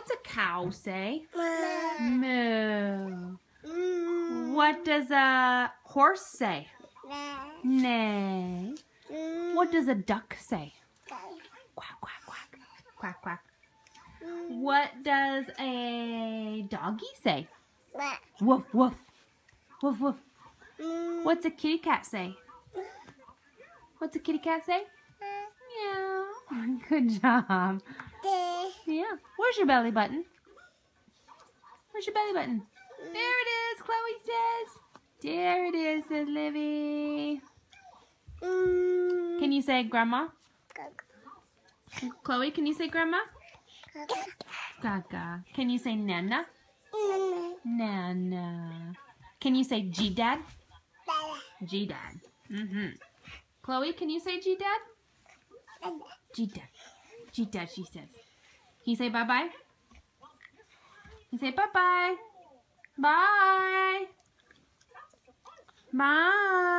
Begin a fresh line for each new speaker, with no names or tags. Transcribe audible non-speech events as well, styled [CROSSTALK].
What's a cow say? Moo. Moo. What does a horse say? Neigh. What does a duck say? Quack, quack, quack. Quack, quack. What does a doggy say? Woof, woof. Woof, woof. What's a kitty cat say? What's a kitty cat say? Meow. [LAUGHS] Good job. Where's your belly button? Where's your belly button? There it is, Chloe says. There it is, says Livy. Can you say grandma? Chloe, can you say grandma? Gaga. Can you say nana? Nana. Can you say G-dad? G-dad. Mm-hmm. Chloe, can you say G-dad? G-dad. G-dad, she says. Can you say bye-bye? You say bye-bye? Bye. Bye.